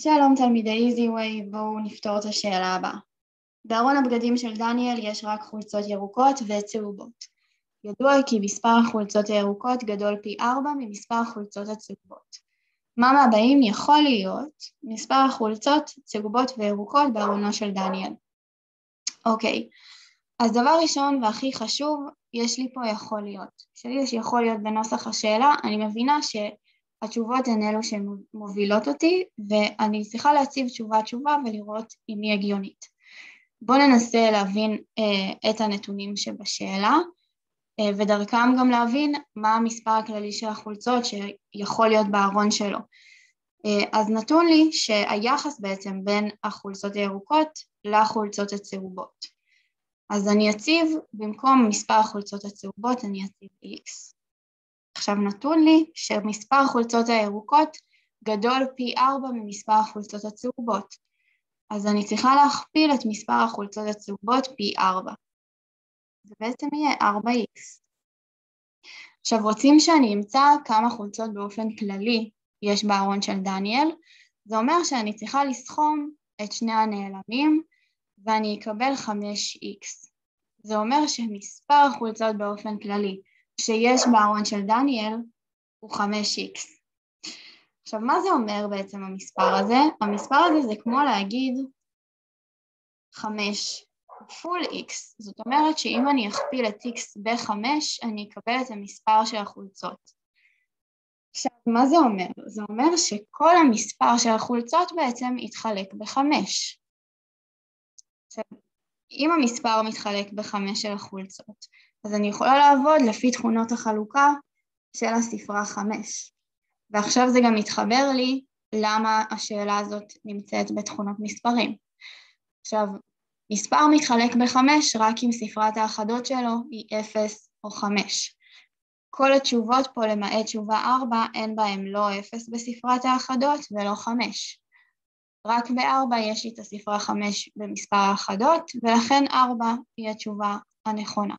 שלום תלמידי EasyWay, בואו נפתור את השאלה הבאה. בארון הבגדים של דניאל יש רק חולצות ירוקות וצהובות. ידוע כי מספר החולצות הירוקות גדול פי ארבע ממספר החולצות הצהובות. מה מהבאים יכול להיות מספר החולצות צהובות וירוקות בארונו של דניאל? אוקיי, אז דבר ראשון והכי חשוב, יש לי פה יכול להיות. כשלי יש יכול להיות בנוסח השאלה, אני מבינה ש... התשובות הן אלו שמובילות אותי ואני צריכה להציב תשובה תשובה ולראות אם היא הגיונית. בואו ננסה להבין אה, את הנתונים שבשאלה אה, ודרכם גם להבין מה המספר הכללי של החולצות שיכול להיות בארון שלו. אה, אז נתון לי שהיחס בעצם בין החולצות הירוקות לחולצות הצהובות. אז אני אציב, במקום מספר החולצות הצהובות אני אציב x. עכשיו נתון לי שמספר החולצות הירוקות גדול פי ארבע ממספר החולצות הצהובות, אז אני צריכה להכפיל את מספר החולצות הצהובות פי ארבע. זה בעצם יהיה 4x. עכשיו רוצים שאני אמצא כמה חולצות באופן כללי יש בארון של דניאל, זה אומר שאני צריכה לסכום את שני הנעלמים ואני אקבל 5x. זה אומר שמספר החולצות באופן כללי שיש בארון של דניאל הוא 5x. עכשיו מה זה אומר בעצם המספר הזה? המספר הזה זה כמו להגיד 5 כפול x, זאת אומרת שאם אני אכפיל את x ב-5 אני אקבל את המספר של החולצות. עכשיו מה זה אומר? זה אומר שכל המספר של החולצות בעצם יתחלק ב-5. עכשיו אם המספר מתחלק ב-5 של החולצות אז אני יכולה לעבוד לפי תכונות החלוקה של הספרה 5. ועכשיו זה גם מתחבר לי למה השאלה הזאת נמצאת בתכונות מספרים. עכשיו, מספר מתחלק בחמש רק אם ספרת האחדות שלו היא 0 או 5. כל התשובות פה למעט תשובה 4 אין בהן לא 0 בספרת האחדות ולא 5. רק ב-4 יש לי את הספרה 5 במספר האחדות ולכן 4 היא התשובה הנכונה.